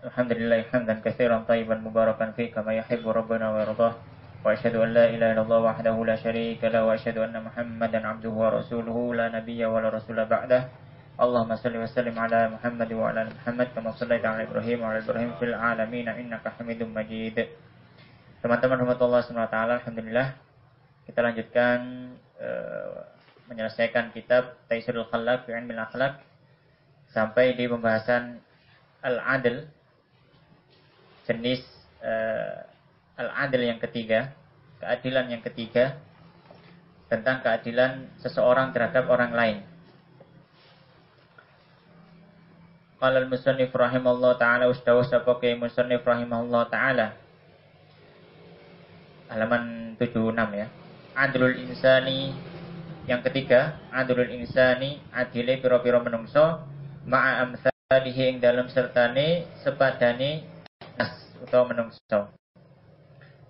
Alhamdulillah hamdan katsiran tayyiban mubarakan fi kama yuhibbu rabbuna wa yardah. Wa asyhadu an la ilaha illallah wahdahu la syarika la wa asyhadu anna Muhammadan abduhu wa rasuluhu la nabiyya wa la rasula ba'dah. Allahumma salli wa sallim ala Muhammad wa ala Muhammad kama sallaita ala Ibrahim wa ala Ibrahim fil alamin innaka Hamidum Majid. Teman-teman rahmatullah subhanahu wa taala alhamdulillah kita lanjutkan uh, menyelesaikan kitab Taisirul Khalaq fi Ilmil Akhlaq sampai di pembahasan Al-Adl jenis uh, Al-Adl yang ketiga, keadilan yang ketiga tentang keadilan seseorang terhadap orang lain. Qala al-musannif rahimallahu taala ustawa sapake musannif rahimahullah taala halaman 76 ya. Adlul insani yang ketiga, adlul insani adile pira-pira menungso ma'a amsalihi ing dalam sertane sepadane utawa menungso.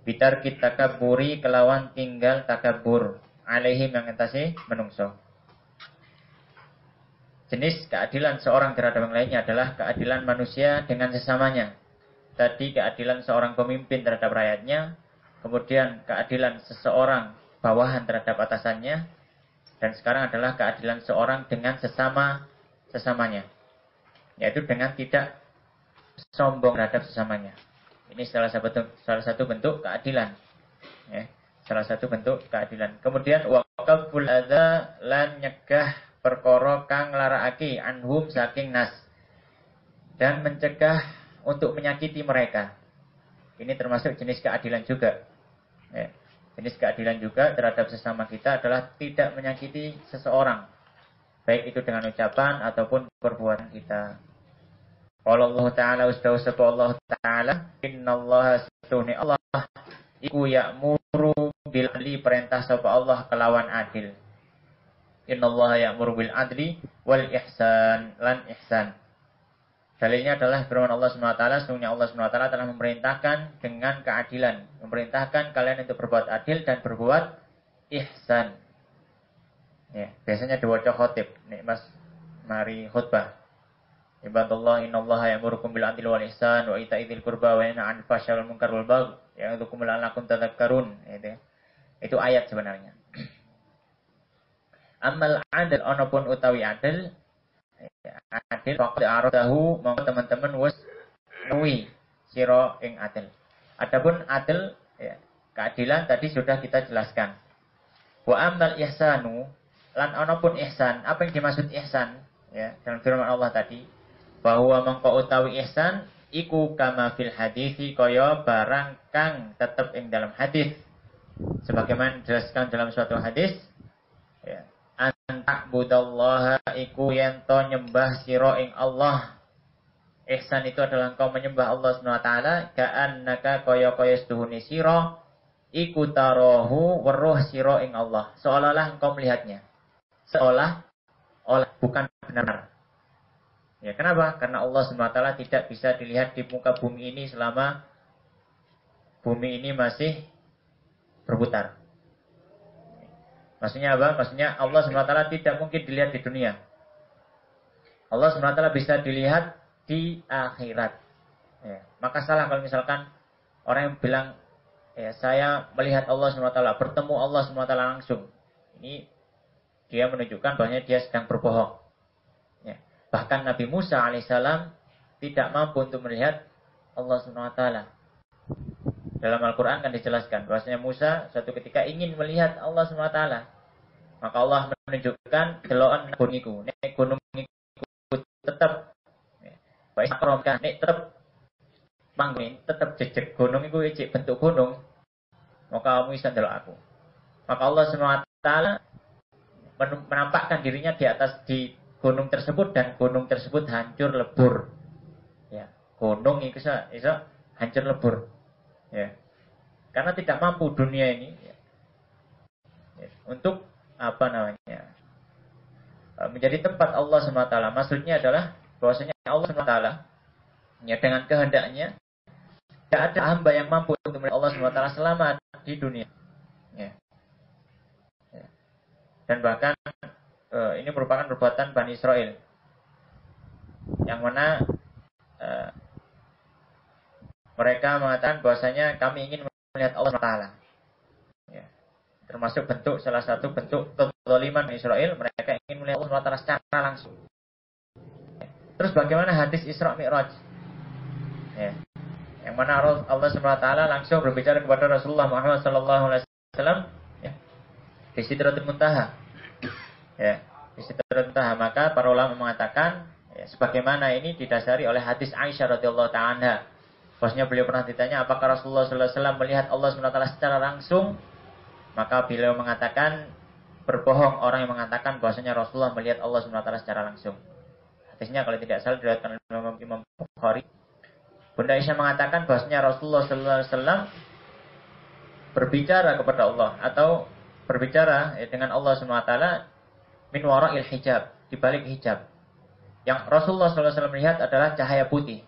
Bitar kita kaburi kelawan tinggal takabur alaihim yang entasi menungso. Jenis keadilan seorang terhadap yang lainnya adalah keadilan manusia dengan sesamanya. Tadi keadilan seorang pemimpin terhadap rakyatnya, kemudian keadilan seseorang bawahan terhadap atasannya, dan sekarang adalah keadilan seorang dengan sesama sesamanya, yaitu dengan tidak sombong terhadap sesamanya. Ini salah satu salah satu bentuk keadilan. Ya, salah satu bentuk keadilan. Kemudian waqaful adza lan nyegah perkara kang larakake anhum saking nas dan mencegah untuk menyakiti mereka. Ini termasuk jenis keadilan juga. Ya. Jenis keadilan juga terhadap sesama kita adalah tidak menyakiti seseorang. Baik itu dengan ucapan ataupun perbuatan kita. Allah Ta'ala ustaw Allah Ta'ala Allah setuhni Allah Iku ya'muru bil adli perintah sapa Allah kelawan adil Allah ya'muru bil adli wal ihsan lan ihsan Dalilnya adalah firman Allah SWT, sesungguhnya Allah SWT telah memerintahkan dengan keadilan. Memerintahkan kalian untuk berbuat adil dan berbuat ihsan. Ya, biasanya diwaca khotib. Nih mas, mari khutbah. Ibadallah innallaha ya'murukum bil adli wal ihsan wa ita'i qurba wa yanha 'anil fahsya'i wal munkar wal baghi ya'idzukum la'allakum tadhakkarun. Itu, itu ayat sebenarnya. Amal adil onopun utawi adil adil faqad aradahu monggo teman-teman wis nuwi sira ing adil. Adapun adil ya, keadilan tadi sudah kita jelaskan. Wa amal ihsanu lan ana pun ihsan. Apa yang dimaksud ihsan? Ya, dalam firman Allah tadi bahwa mengko utawi ihsan iku kama fil hadithi kaya barang kang tetep ing dalam hadis. Sebagaimana dijelaskan dalam suatu hadis ya, ta'budallaha iku yen to nyembah sira ing Allah. Ihsan itu adalah engkau menyembah Allah Subhanahu wa taala ka'annaka kaya-kaya seduhune sira iku tarahu weruh sira ing Allah. Seolah-olah engkau melihatnya. Seolah olah bukan benar. Ya, kenapa? Karena Allah SWT tidak bisa dilihat di muka bumi ini selama bumi ini masih berputar. Maksudnya apa? Maksudnya Allah SWT tidak mungkin dilihat di dunia. Allah SWT bisa dilihat di akhirat. Ya. Maka salah kalau misalkan orang yang bilang, ya saya melihat Allah SWT, bertemu Allah SWT langsung. Ini dia menunjukkan bahwa dia sedang berbohong. Bahkan Nabi Musa alaihissalam tidak mampu untuk melihat Allah SWT. Dalam Al-Quran kan dijelaskan bahwasanya Musa suatu ketika ingin melihat Allah SWT. Maka Allah menunjukkan deloan gunung iku. Nek tetap baik kan nek tetap manggung tetap jejak gunung iku ijik bentuk gunung. Maka kamu bisa delok aku. Maka Allah SWT menampakkan dirinya di atas di gunung tersebut dan gunung tersebut hancur lebur. Ya, gunung itu bisa hancur lebur. Ya. Karena tidak mampu dunia ini ya, ya, untuk apa namanya e, menjadi tempat Allah SWT. Maksudnya adalah bahwasanya Allah SWT ya dengan kehendaknya tidak ada hamba yang mampu untuk melihat Allah SWT selamat di dunia. Ya. Ya. Dan bahkan uh, ini merupakan perbuatan Bani Israel yang mana uh, Mereka mengatakan bahwasanya kami ingin melihat Allah Taala. Ya. Termasuk bentuk salah satu bentuk kezaliman Israel, mereka ingin melihat Allah Taala secara langsung. Ya. Terus bagaimana hadis Isra Mi'raj? Ya. Yang mana Allah SWT langsung berbicara kepada Rasulullah Muhammad SAW ya, di Sidratul Muntaha. Ya, Muntaha maka para ulama mengatakan ya, sebagaimana ini didasari oleh hadis Aisyah radhiyallahu taala Bosnya beliau pernah ditanya apakah Rasulullah SAW melihat Allah SWT secara langsung. Maka beliau mengatakan berbohong orang yang mengatakan bahwasanya Rasulullah melihat Allah SWT secara langsung. Hadisnya kalau tidak salah diriwayatkan oleh Imam Bukhari. Bunda Aisyah mengatakan bahwasanya Rasulullah SAW berbicara kepada Allah atau berbicara dengan Allah SWT min wara'il hijab, di balik hijab. Yang Rasulullah SAW melihat adalah cahaya putih.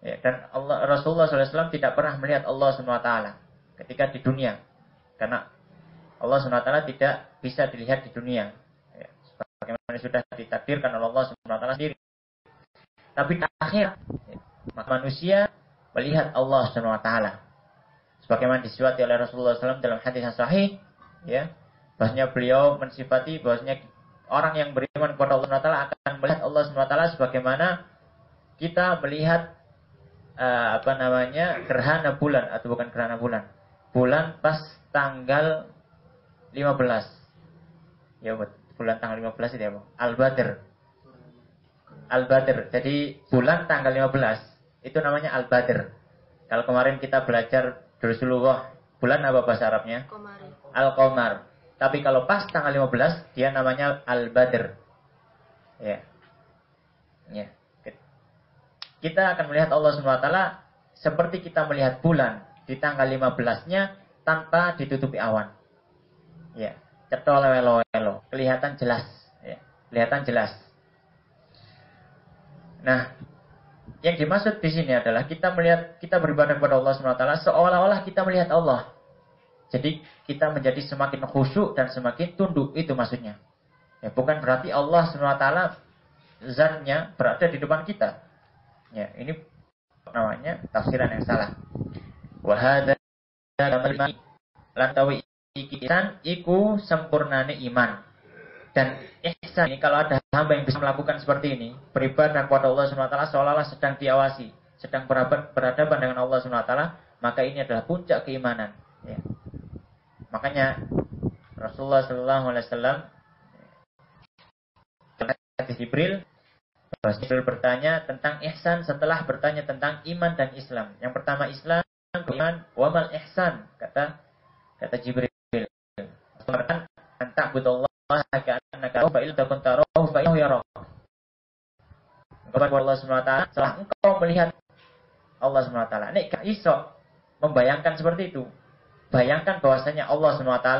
Ya, dan Allah, Rasulullah SAW tidak pernah melihat Allah SWT ketika di dunia. Karena Allah SWT tidak bisa dilihat di dunia. Ya, sebagaimana sudah ditakdirkan oleh Allah SWT sendiri. Tapi akhir, ya, manusia melihat Allah SWT. Sebagaimana disifati oleh Rasulullah SAW dalam hadis yang sahih, ya, bahasanya beliau mensifati bahwasanya orang yang beriman kepada Allah SWT akan melihat Allah SWT sebagaimana kita melihat uh, apa namanya gerhana bulan atau bukan gerhana bulan. Bulan pas tanggal 15. Ya bulan tanggal 15 itu ya. Al-Badr. Al-Badr. Jadi bulan tanggal 15 itu namanya Al-Badr. Kalau kemarin kita belajar Rasulullah, bulan apa bahasa Arabnya? Al-Qamar. Tapi kalau pas tanggal 15 dia namanya Al-Badr. Ya. Ya kita akan melihat Allah SWT seperti kita melihat bulan di tanggal 15-nya tanpa ditutupi awan. Ya, cetol welo welo, kelihatan jelas, ya, kelihatan jelas. Nah, yang dimaksud di sini adalah kita melihat kita beribadah kepada Allah SWT seolah-olah kita melihat Allah. Jadi kita menjadi semakin khusyuk dan semakin tunduk itu maksudnya. Ya, bukan berarti Allah SWT zatnya berada di depan kita. Ya, ini namanya tafsiran yang salah. Wahada lantawi ihsan iku sempurnane iman. Dan ihsan ini kalau ada hamba yang bisa melakukan seperti ini, beribadah kepada Allah SWT seolah-olah sedang diawasi, sedang berhadapan dengan Allah SWT, maka ini adalah puncak keimanan. Ya. Makanya Rasulullah SAW Jibril Rasul bertanya tentang ihsan setelah bertanya tentang iman dan Islam. Yang pertama Islam, iman, wamal ihsan, kata kata Jibril. Berkata, antak budallah ka'annaka fa il takun tarahu fa innahu yarak. Kepada Allah SWT, setelah engkau melihat Allah SWT, nek gak iso membayangkan seperti itu. Bayangkan bahwasanya Allah SWT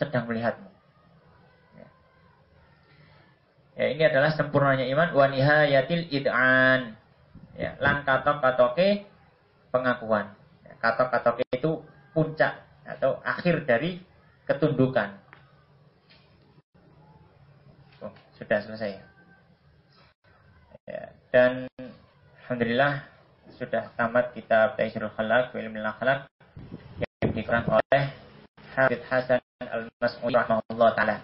sedang melihatmu. Ya, ini adalah sempurnanya iman wa nihayatil id'an. Ya, lan katok katoke pengakuan. Ya, katok katoke itu puncak atau akhir dari ketundukan. Oh, sudah selesai. Ya, dan alhamdulillah sudah tamat kitab Taisirul Khalaq wa Ilmil Akhlaq dikerang oleh Habib Hasan Al-Mas'ud rahimahullah taala.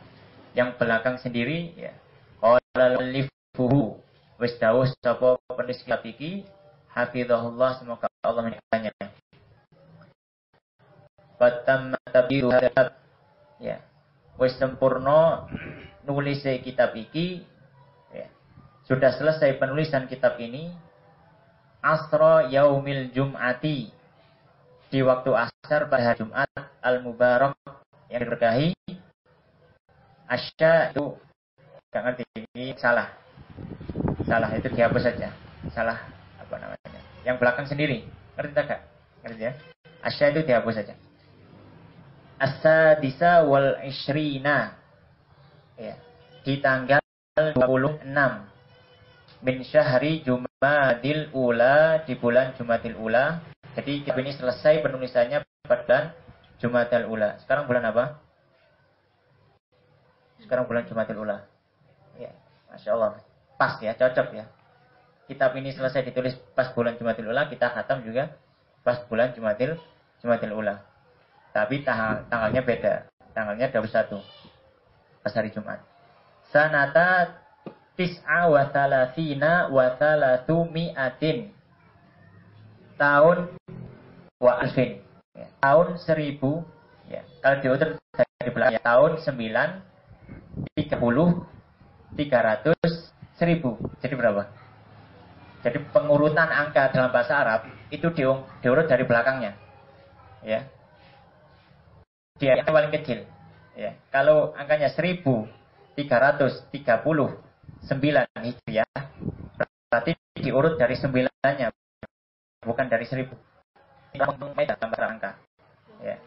Yang belakang sendiri ya, Qala lifuhu wis dawuh sapa penulis kitab iki hafizahullah semoga Allah menyertanya. Batam tabiru hadat ya. Wis sempurna nulis kitab iki ya. Sudah selesai penulisan kitab ini asra yaumil jum'ati di waktu asar pada Jumat al-Mubarak yang diberkahi Asya itu Gak ngerti ini salah. Salah itu dihapus saja. Salah apa namanya? Yang belakang sendiri. Ngerti tak? Ngerti ya? Asya itu dihapus saja. As-sadisa wal ishrina. Ya. Di tanggal 26 min syahri Jumadil Ula di bulan Jumadil Ula. Jadi ini selesai penulisannya pada bulan Jumadil Ula. Sekarang bulan apa? Sekarang bulan Jumadil Ula. Masya Allah. Pas ya, cocok ya. Kitab ini selesai ditulis pas bulan Jumatul Ula, kita khatam juga pas bulan Jumatil Jumatil Ula. Tapi tanggal, tanggalnya beda. Tanggalnya 21 pas hari Jumat. Sanata tis'a wa thalathina wa thalathu mi'atin. Tahun wa alfin. Ya, tahun seribu. Ya, kalau diutur dari belakang ya, tahun sembilan, tiga puluh, tiga ratus, seribu. Jadi berapa? Jadi pengurutan angka dalam bahasa Arab itu diurut dari belakangnya. Ya. Dia yang paling kecil. Ya. Kalau angkanya 1339 Hijriah, berarti diurut dari sembilannya, bukan dari seribu. Dalam bahasa angka. Ya.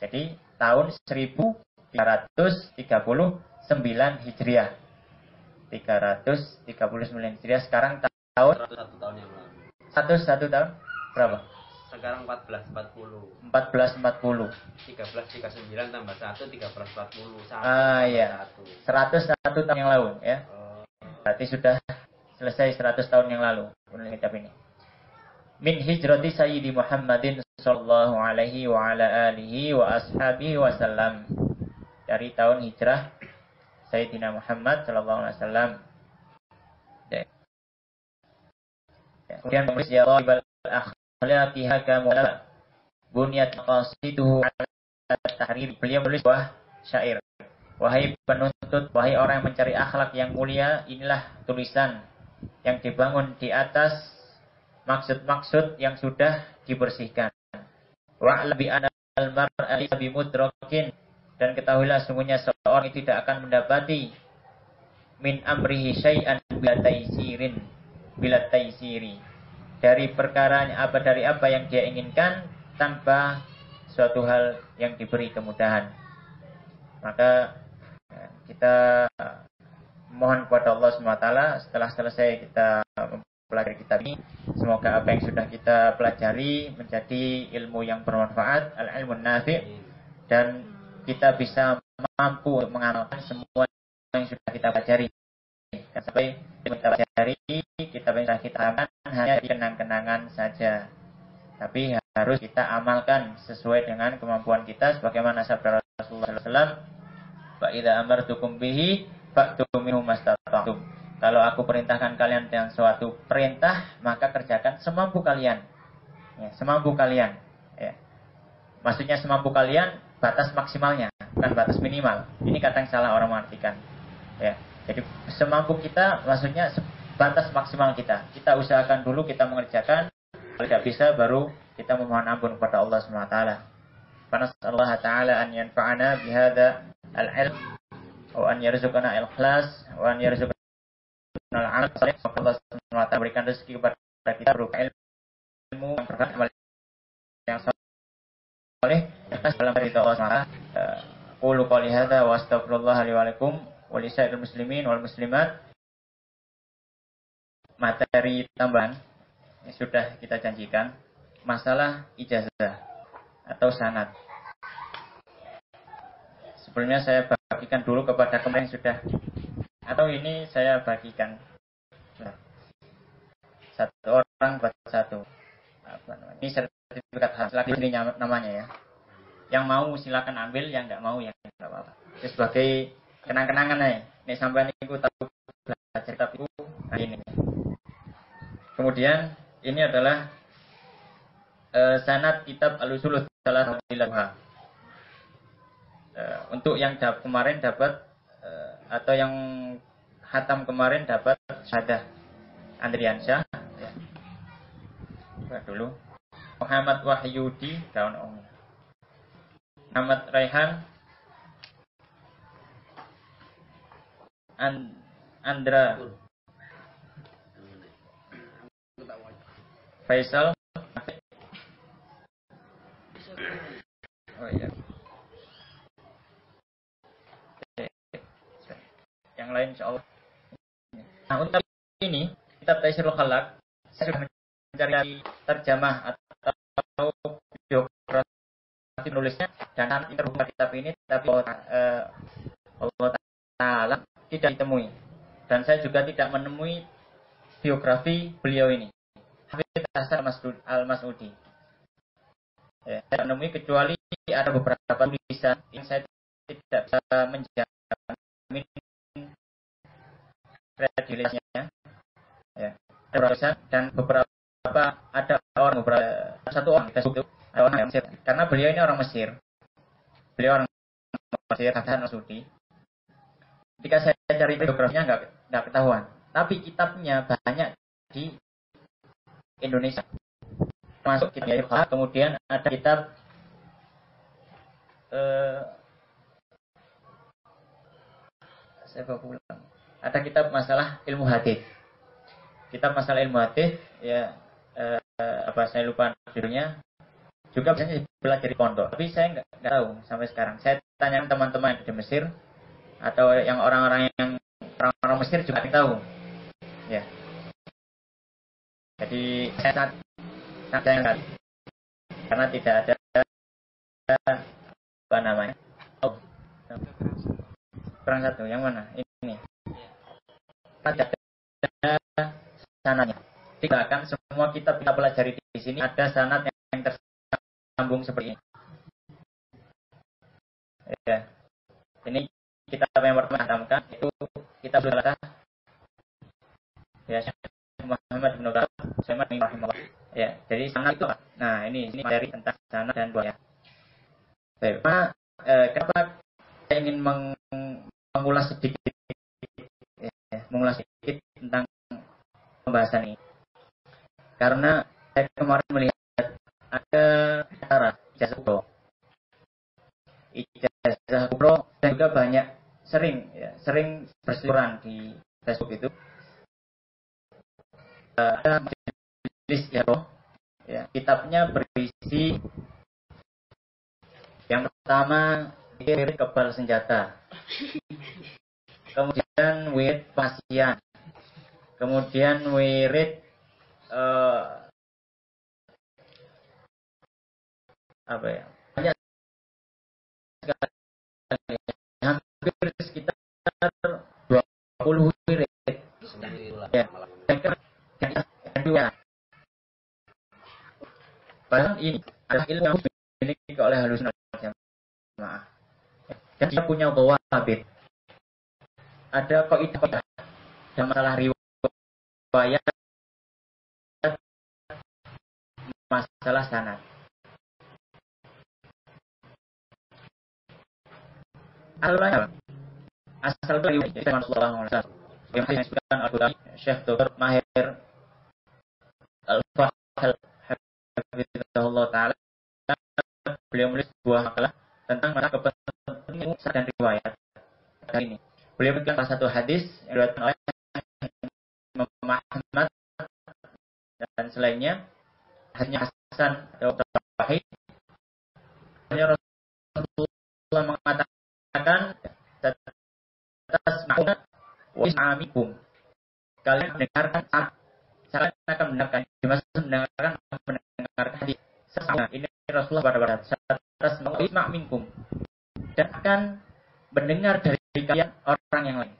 Jadi tahun 1339 Hijriah. 339 Hijriah sekarang tahun 101 tahun yang lalu. Satu satu tahun berapa? Sekarang 14 40. 14 40. 13 39 tambah 1 13 40. ah iya. 101 tahun yang lalu ya. Oh. Berarti sudah selesai 100 tahun yang lalu penulis kitab ini. Min hijrati Sayyidi Muhammadin sallallahu alaihi wa ala alihi wa ashabihi wasallam. Dari tahun hijrah Sayyidina Muhammad sallallahu alaihi wasallam Kemudian menulis ya Allah akhlaqi hakamula bunyat qasiduhu ala tahrir. Beliau menulis buah syair. Wahai penuntut, wahai orang yang mencari akhlak yang mulia, inilah tulisan yang dibangun di atas maksud-maksud yang sudah dibersihkan. Wa lebih al mar'i mudrakin dan ketahuilah sungguhnya seorang itu tidak akan mendapati min amrihi syai'an bila taisirin bila taisiri dari perkara apa dari apa yang dia inginkan tanpa suatu hal yang diberi kemudahan. Maka ya, kita mohon kepada Allah SWT setelah selesai kita mempelajari kitab ini. Semoga apa yang sudah kita pelajari menjadi ilmu yang bermanfaat al-ilmu nafi dan kita bisa mampu mengamalkan semua yang sudah kita pelajari. Dan sampai kita pelajari kita bisa kita amalkan hanya kenang-kenangan saja. Tapi harus kita amalkan sesuai dengan kemampuan kita sebagaimana sabda Rasulullah SAW Fa idza amartukum bihi fa'tu minhu mastata'tum. Kalau aku perintahkan kalian dengan suatu perintah, maka kerjakan semampu kalian. Ya, semampu kalian. Ya. Maksudnya semampu kalian batas maksimalnya, bukan batas minimal. Ini kata yang salah orang mengartikan. Ya. Jadi semampu kita maksudnya batas maksimal kita. Kita usahakan dulu kita mengerjakan. Kalau tidak bisa baru kita memohon ampun kepada Allah SWT. Karena Allah Ta'ala an yanfa'ana bihada al-ilm wa an yarzuqana al-ikhlas wa an al-amal salih. Allah SWT berikan rezeki kepada kita berupa ilmu yang berkat yang soleh dalam berita Allah SWT. Qulu qali hadza wa astaghfirullah li wa muslimin wal muslimat materi tambahan yang sudah kita janjikan masalah ijazah atau sanad. Sebelumnya saya bagikan dulu kepada kemarin sudah atau ini saya bagikan. Satu orang buat satu. Ini sertifikat lagi ini namanya ya. Yang mau silakan ambil yang nggak mau ya nggak apa-apa. Sebagai kenang-kenangan nih. Ini sampai ini tahu belajar tapi nah ini. Kemudian ini adalah uh, sanad kitab al-usul salah uh, untuk yang kemarin dapat uh, atau yang hatam kemarin dapat syahadah Andriansyah. Ya. dulu. Muhammad Wahyudi daun om Muhammad Raihan. And, Andra. Faisal Oh iya Yang lain insya Allah Nah untuk ini Kitab Taisirul Khalak Saya sudah mencari terjemah Atau biografi nulisnya Dan nanti terbuka kitab ini Tapi Allah Ta'ala tidak ditemui. Dan saya juga tidak menemui biografi beliau ini. Hafidh Hasan Al-Mas'udi. Ya, saya menemui kecuali ada beberapa tulisan yang saya tidak bisa menjamin kredibilitasnya. Ya, ada dan beberapa ada orang beberapa satu orang Facebook itu ada orang Mesir karena beliau ini orang Mesir. Beliau orang Mesir Hasan Masudi. Ketika saya cari biografinya nggak nggak ketahuan, tapi kitabnya banyak di Indonesia. Masuk kitab kemudian ada kitab eh, saya bawa pulang. Ada kitab masalah ilmu hadis. Kitab masalah ilmu hadis ya eh, apa saya lupa judulnya. Juga bisa belajar di pondok. Tapi saya nggak tahu sampai sekarang. Saya tanya teman-teman di Mesir atau yang orang-orang yang orang-orang Mesir juga tahu. Ya. Jadi saya sangat sangat sayang. Karena tidak ada apa namanya? Oh. Perang satu yang mana? ini tidak ada sanatnya tidak semua kita kita pelajari di sini ada sanat yang tersambung seperti ini. Ya. Ini kita yang pertama hatamkan itu kita berkata ya Muhammad bin Abdul saya rahimahullah ya jadi sanat itu nah ini ini materi tentang sanat dan buaya Baik, Pak, eh, kenapa saya ingin meng, mengulas sedikit ya, mengulas sedikit tentang pembahasan ini. Karena saya kemarin melihat ada cara ijazah kubro. Ijazah kubro dan juga banyak sering ya, sering bersuran di Facebook itu. Ada majelis ya, ya kitabnya berisi yang pertama kebal senjata. Kemudian wirid pasien kemudian wirid uh, apa ya? Banyak sekali hampir sekitar 20 wirid. Ya. yang dua padahal ini adalah ilmu yang dimiliki oleh halus jamaah. Dan dia punya bawa habit ada kaidah dan masalah riwayat masalah sanad. Alhamdulillah asal dari Rasulullah SAW yang disebutkan Dhabi Syekh Dr. Mahir Al-Fahal Hafizahullah Ta'ala. Beliau menulis sebuah makalah tentang mana kepentingan dan riwayat. Kali ini. Beliau menyebutkan salah satu hadis yang diriwayatkan oleh Imam Ahmad dan selainnya hanya Hasan atau Sahih Rasulullah mengatakan atas ma'una wa kalian mendengarkan saya akan mendengarkan. Dimaksud mendengarkan mendengarkan hadis. Sesama. Ini Rasulullah pada pada atas isma minkum dan akan mendengar dari kalian orang yang lain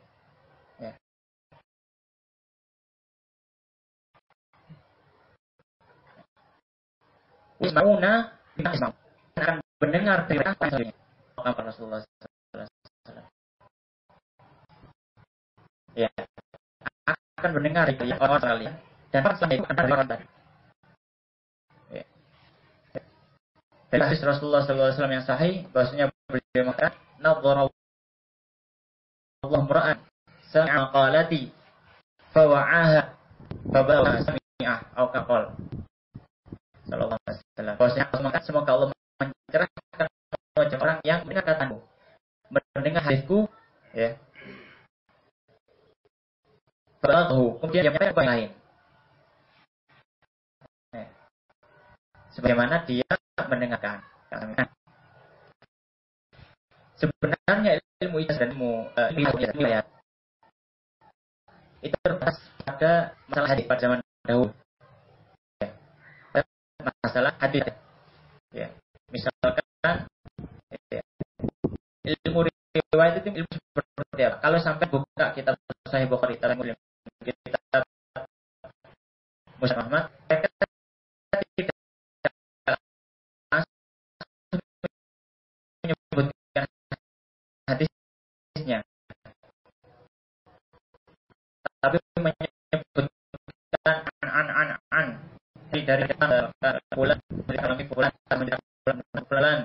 Ismauna akan mendengar dari apa yang lainnya Rasulullah ya akan mendengar dari orang lain dan orang itu akan orang tadi. Ya. Dari hadis Rasulullah SAW yang sahih, bahwasanya beliau mengatakan, "Nadhara Allah mura'an sami'a qalati fawa'aha fabawa sami'ah au kaqal." Sallallahu alaihi wasallam. Bahwasanya Allah semoga Allah mencerahkan wajah orang yang mendengar katamu, mendengar hadisku, ya, Fadahu. Kemudian yang yang lain. Sebagaimana dia mendengarkan. Sebenarnya ilmu ijaz dan ilmu uh, ilmu itu terbatas pada masalah hadis pada zaman dahulu masalah hati. Ya. Misalkan ya, ilmu riwayat itu ilmu seperti apa? Kalau sampai buka kitab Sahih Bukhari, kitab Muslim, kitab Muslim Ahmad, mereka tidak menyebutkan hadisnya, tapi dari bulan bulan kami bulan menjelaskan bulan bulan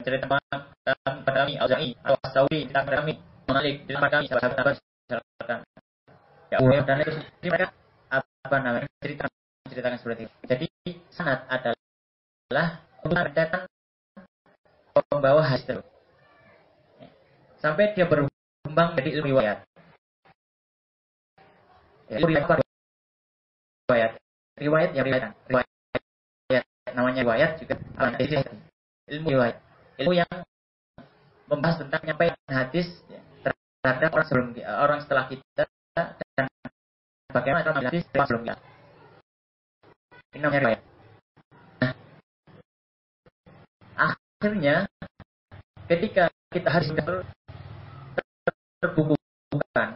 cerita pada kami Al-Za'i Al-Wasawi cerita pada kami Malik cerita kami sahabat sahabat misalkan ya Allah dan itu sendiri mereka apa namanya cerita ceritakan seperti itu jadi sanat adalah menceritakan pembawa hadis sampai dia berkembang jadi ilmu riwayat. Ya, riwayat riwayat yang riwayat. Riwayat. Namanya riwayat juga ilmu riwayat. Ilmu yang membahas tentang penyampaian hadis terhadap orang sebelum orang setelah kita dan bagaimana cara hadis sebelum kita. Ini namanya riwayat. Nah, akhirnya ketika kita harus terbukukan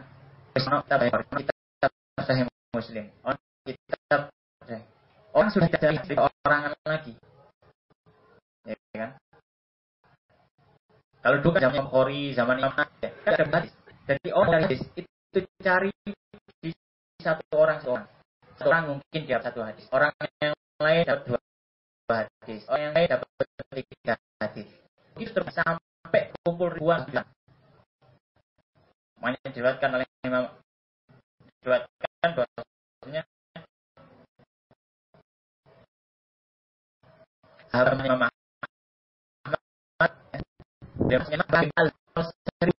kita sahih muslim orang kita orang sudah dari orang lagi. Ya kan? Kalau dulu kan zaman Bukhari zaman Imam ya, kan ada hadis. Jadi orang dari hadis itu cari di satu orang seorang. Satu orang mungkin dapat satu hadis. Orang yang lain dapat dua hadis. Orang yang lain dapat tiga hadis. Itu terus sampai kumpul ribuan Makanya diriwayatkan oleh Imam diriwayatkan bahwasanya Harun Imam Ahmad dia mengenal seribu,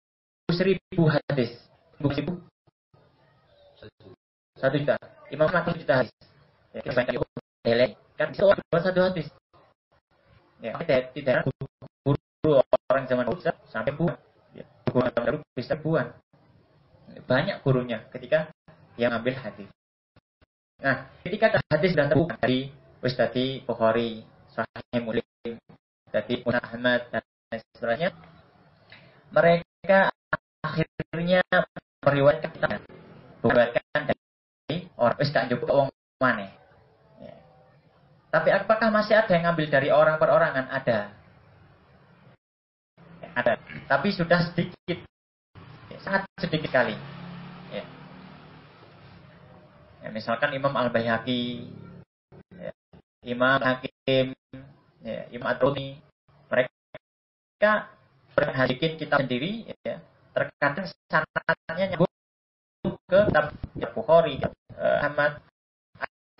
seribu hadis. Seribu satu juta. Imam Ahmad juta hadis. Ya, kita kan bisa orang satu hadis. Ya tidak tidak guru orang zaman dulu sampai buan ya, guru zaman dulu bisa buan banyak gurunya ketika yang ambil hadis. Nah, ketika hadis sudah terbuka dari Ustadi Bukhari, Sahih Muslim, dari Muhammad dan sebagainya, mereka akhirnya meriwayatkan kita meriwayatkan dari orang wis gak njupuk wong mana. Ya. Tapi apakah masih ada yang ngambil dari orang perorangan? Ada. Ya, ada. Tapi sudah sedikit sangat sedikit sekali. Ya. ya misalkan Imam Al Baihaqi, ya. Imam Hakim, ya. Imam Atruni, mereka berhadikin kita sendiri, ya. terkadang sanatnya nyambung ke kitab ya, Bukhari, ya, Ahmad,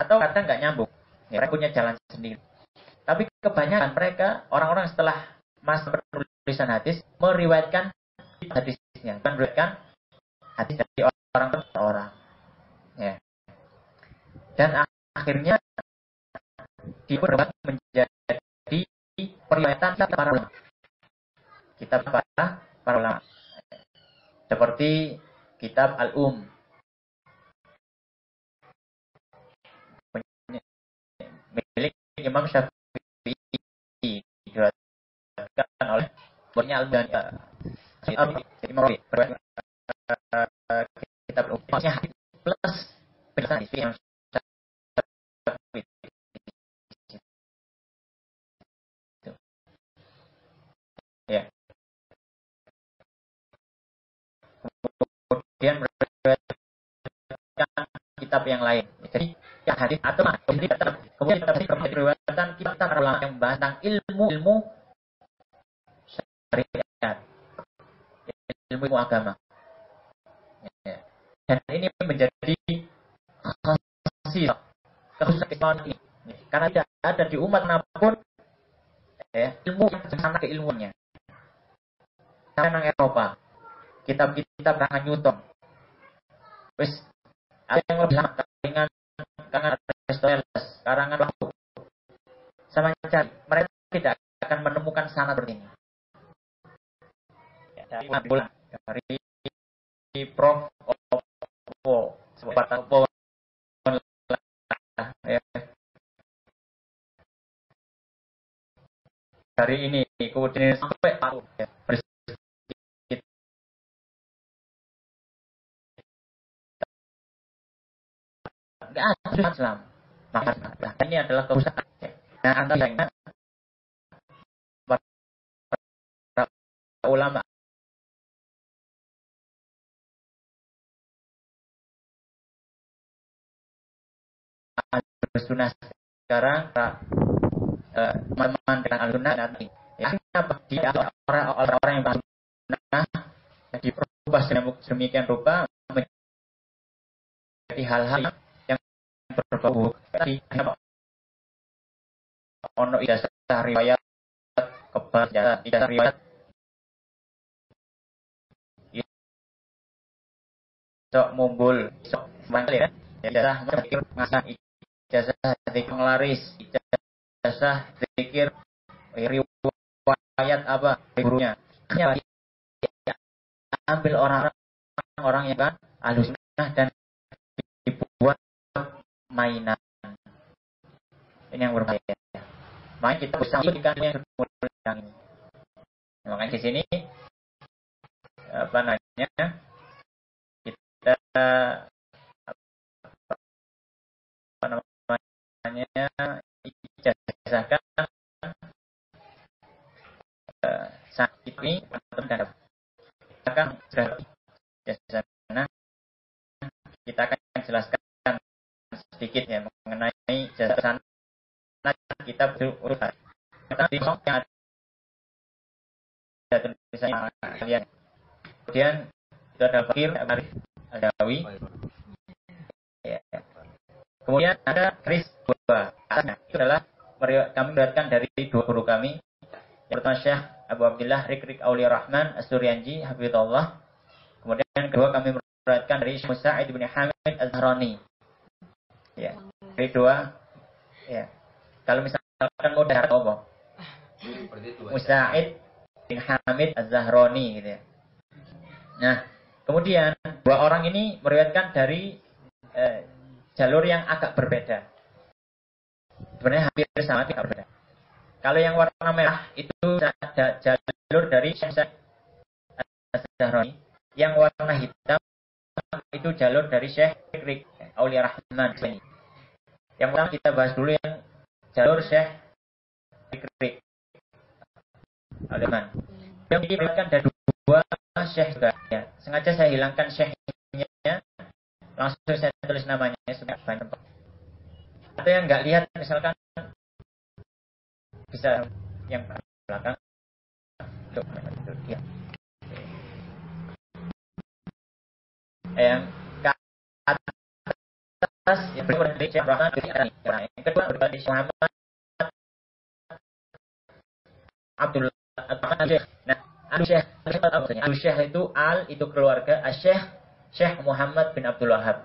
atau kadang nggak nyambung. Ya, mereka punya jalan sendiri. Tapi kebanyakan mereka orang-orang setelah masa penulisan hadis meriwayatkan hadis hadisnya memberikan hadis dari orang per orang ya dan akhirnya dia berubah menjadi perlihatan para ulama. Kitab para para ulama. Seperti kitab al-um. Milik Imam Syafi'i diriwayatkan oleh Bornya al-Bani. Jadi mau kita maksudnya plus penjelasan yang kemudian berdasarkan kitab yang lain jadi yang hadis atau kemudian kita berdasarkan kitab ulama yang bahas tentang ilmu ilmu syariat ilmu ilmu agama. Ya. Dan ini menjadi khusus kekhususan ini. Karena tidak ada di umat mana pun ya, ilmu yang sana keilmuannya. Nang Eropa, kitab-kitab rangan Newton. Wis ada yang lebih lama dengan karangan Aristoteles, karangan waktu. Sama cari, mereka tidak akan menemukan sanad seperti. Ada Islam. Maka nah, ini adalah kerusakan nah antara ulama. Sunnah sekarang uh, teman-teman dengan alumni nanti ya apa dia orang-orang yang pernah diperubah sedemikian rupa menjadi hal-hal berbau tadi ono ijazah riwayat kebal ijazah riwayat. Sok mumbul. Sok mangkal ya. Ijazah masa ijazah zikir laris. Ijazah zikir riwayat apa? Gurunya. Ambil orang-orang orang yang kan alusnya dan mainan. Ini yang berbahaya. Makanya kita bisa ikan yang ini makanya di sini apa namanya kita namanya ijazahkan uh, saat ini teman-teman akan sana kita akan jelaskan sedikit ya mengenai jasa sana kita berurusan di yang ada tulisannya kalian. Kemudian itu ada fakir Adawi ya. kemudian ada dua atasnya itu adalah kami mendapatkan dari dua guru kami. Yang pertama Syekh Abu Abdullah Rikrik Aulia Rahman As-Suryanji Hafizullah. Kemudian kedua kami mendapatkan dari Syekh Musa'id bin Hamid Az-Zahrani ya dari dua ya kalau misalkan mau darat apa Musa'id bin Hamid Az-Zahrani gitu ya nah kemudian dua orang ini meriwayatkan dari eh, jalur yang agak berbeda sebenarnya hampir sama tidak berbeda. Kalau yang warna merah itu jalur dari Syekh Zahrani. Yang warna hitam itu jalur dari Syekh Rik Aulia Rahman. Yang pertama kita bahas dulu yang jalur Syekh Rik Rahman. Yang diriwayatkan dari dua Syekh juga. Ya. Sengaja saya hilangkan Syekhnya, langsung saya tulis namanya supaya banyak atau yang nggak lihat misalkan bisa yang belakang ya. yang ke atas Syekh Rahman yang kedua dari Muhammad Abdullah Syekh nah Al Syekh Al Syekh itu Al itu keluarga Al Syekh Syekh Muhammad bin Abdul Wahab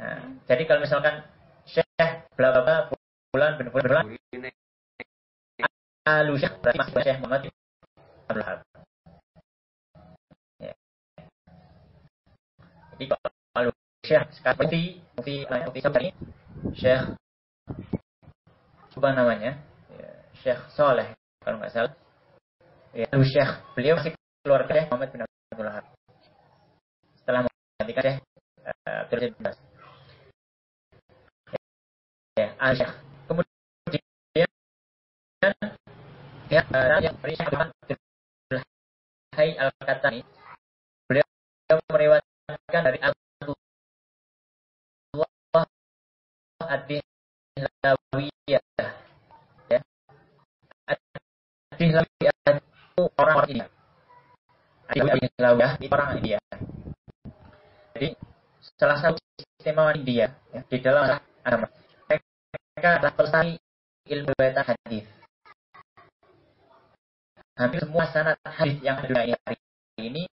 nah, jadi kalau misalkan Syekh bla bla bla bulan bin bulan Alu Syekh berarti masih Syekh Muhammad Abdul Wahab. Ya. Jadi kalau Syekh mufti mufti mufti ini Syekh apa namanya. Ya, Syekh Soleh kalau nggak salah. Ya Alu Syekh beliau masih keluarga Syekh Muhammad bin Abdul Wahab. Setelah menggantikan Syekh uh, Abdul Aziz ya, Aisyah. Kemudian ya, yang Aisyah Hai Al-Katani beliau meriwayatkan dari Abdullah Ad-Dihlawiyah ya Ad-Dihlawiyah itu orang India Ad-Dihlawiyah itu orang India jadi salah satu istimewa India ya, di dalam agama mereka adalah pelestari ilmu riwayat hadis. Hampir semua sanad hadis yang ada di hari ini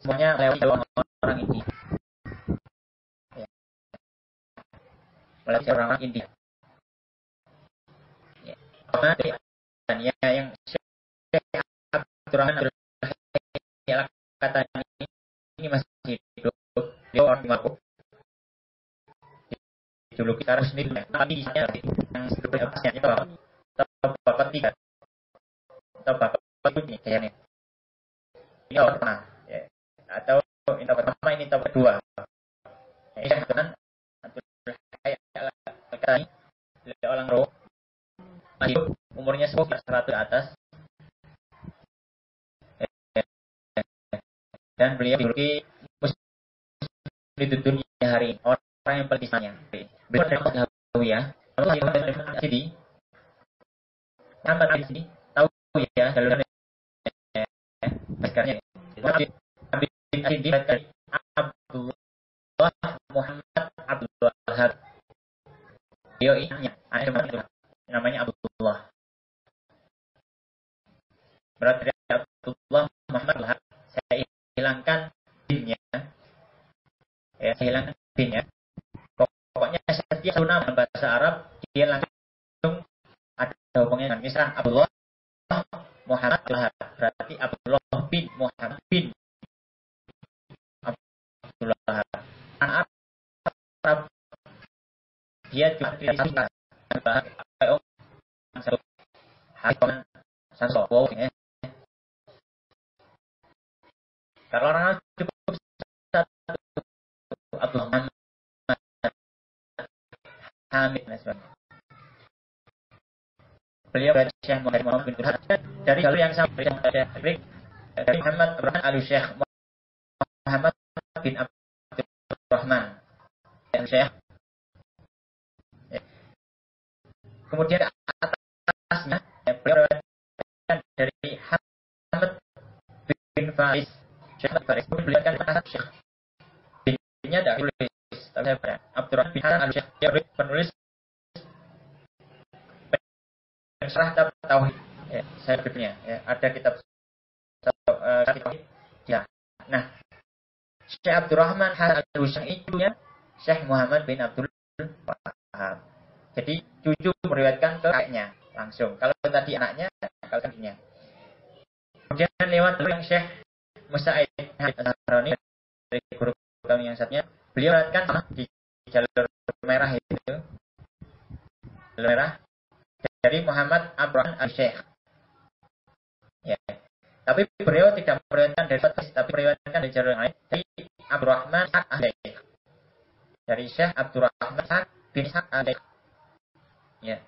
semuanya lewat orang-orang India. Ya. Melalui orang-orang India. Ya. Ya, yang Syekh Abdul kata ini, masih hidup. Dia orang Timur juluki harus ini tapi yang sebelumnya atasnya itu atau bapak tiga atau bapak ini kayaknya ini orang pernah ya. atau ini pertama ini kedua ini yang dengan kayak ini orang roh masih umurnya sekitar seratus atas. Dan beliau dijuluki di dunia hari ini. Orang yang paling bisanya Beliau dari Hawiyah, sini Muhammad di sini. Tahu ya jalur sekarang Habib Sidi Abdullah Muhammad Abdul Wahab. Dia ini namanya Abdullah. Berarti Abdullah Muhammad Wahab saya hilangkan binnya ya saya hilangkan binnya pokoknya setiap nama bahasa Arab dia langsung ada hubungannya dengan misal Abdullah Muhammad Wahab berarti Abdullah bin Muhammad bin Abdullah Arab dia juga tidak satu satu ya. Kalau orang cukup satu Abdul Muhammad Hamid Beliau dari Syekh Muhammad bin Turhat dari jalur yang sama dari dari Muhammad Abraham al Syekh Muhammad bin Abdul Rahman Syekh kemudian dari Hamad bin Faiz Syekh Faris beliaukan Syekh binnya tidak tulis tapi saya Abdurrahman bin Hasan al-Syekh dia penulis Syarah Kitab Tauhid. Ya, saya punya ya, ada kitab uh, ya nah Syekh Abdurrahman Hasan al-Syekh itu Syekh Muhammad bin Abdul Wahab jadi cucu meriwayatkan ke kakeknya langsung kalau tadi anaknya kalau tadinya kemudian lewat yang Syekh Musa'id Azharani dari guru kami yang satunya, beliau melihatkan di jalur merah itu, jalur merah dari Muhammad Abraham al-Syekh. Ya. Tapi beliau tidak meriwayatkan dari Fatis, tapi meriwayatkan dari jalur lain dari Abdurrahman al-Syekh. Dari Syekh Abdurrahman bin Sa'ad al-Syekh. Ya.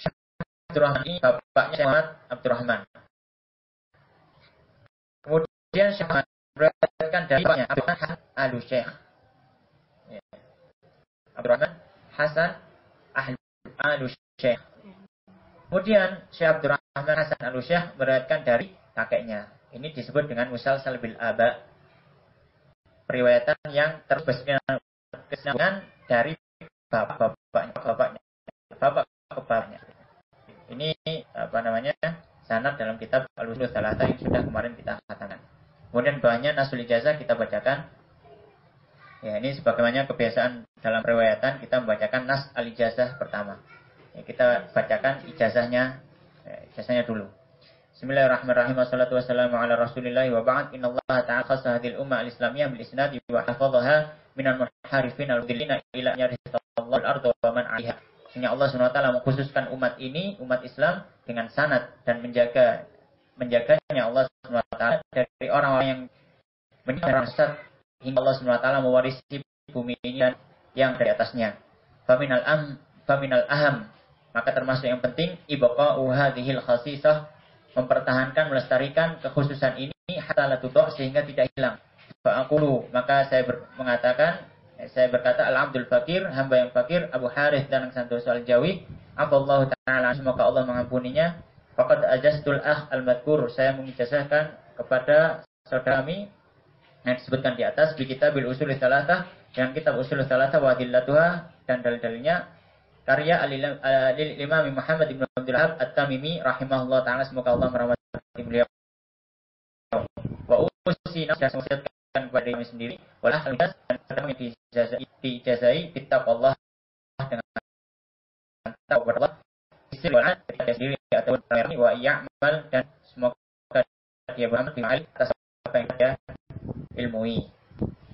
Syekh Abdurrahman ini bapaknya Muhammad Abdurrahman. Kemudian Syekh meriwayatkan dari bapaknya Abdurrahman al Syekh. Ya. Abdurrahman Hasan al Syekh. Kemudian Syekh Abdurrahman Hasan al Syekh meriwayatkan dari kakeknya. Ini disebut dengan musal salbil aba. Periwayatan yang terbesingan dari bapak-bapaknya, bapaknya, bapak bapaknya. Ini apa namanya? sanad dalam kitab Al-Usul Salata yang sudah kemarin kita katakan. Kemudian bawahnya Nasul Ijazah kita bacakan. Ya, ini sebagaimana kebiasaan dalam riwayatan kita membacakan Nas Al-Ijazah pertama. Ya, kita bacakan ijazahnya ya, ijazahnya dulu. Bismillahirrahmanirrahim. Wassalatu wassalamu ala Rasulillah wa ba'd. Inna Allah ta'ala khassa hadhihi al-umma al-islamiyyah bil isnad wa hafadhaha minal muharifin al-mudillina ila Allah al-ardh wa man 'alaiha. Sehingga Allah SWT mengkhususkan umat ini, umat Islam dengan sanat dan menjaga menjaganya Allah SWT dari orang-orang yang meninggal hingga Allah SWT mewarisi bumi ini dan yang dari atasnya. Faminal am, faminal aham. Maka termasuk yang penting ibaqa'u hadhil khasisah mempertahankan melestarikan kekhususan ini hatta la sehingga tidak hilang. Fa'aqulu maka saya mengatakan saya berkata Al-Abdul Fakir, hamba yang fakir, Abu Harith dan Santoso Al-Jawi, Allah Ta'ala, semoga Allah mengampuninya. Fakat ajastul ah al-madkur, saya mengijazahkan kepada saudara kami yang disebutkan di atas di kitab bil usul salatah yang kitab usul salatah wa adillatuha dan dalil-dalilnya. Karya al-imam Muhammad ibn Abdul Wahab at-Tamimi rahimahullah taala semoga Allah merahmati beliau. Wa usi nasihat kepada kami sendiri. Walah dan kami dijazai dijazai Allah dengan tahu kepada Allah istri sendiri atau ini wa ya'mal dan semoga dia beramal di atas apa yang dia ilmui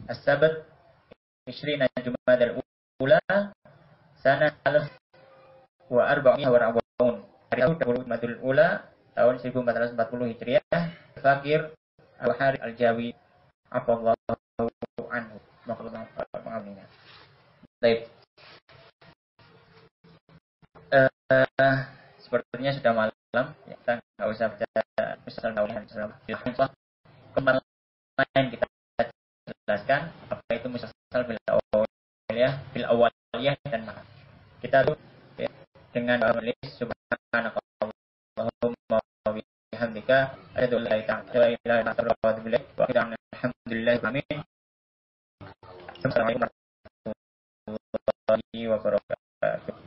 as-sabat 20 Jumad al-ula sana alf wa arba'iyah wa arba'un hari tahun 20 ula tahun 1440 Hijriah Fakir Abu Harith Al-Jawi Afallahu anhu. Mengamininya. Baik. Uh, sepertinya sudah malam. Ya, kita nggak usah baca Assalamualaikum Kemarin lain kita jelaskan apa itu musasal bil awal ya bil awal afiyah dan maaf. Kita tuh ya, dengan menulis subhanakallahumma wa bihamdika asyhadu an la ilaha illa anta astaghfiruka wa atubu ilaik wa amin. Assalamualaikum warahmatullahi wabarakatuh.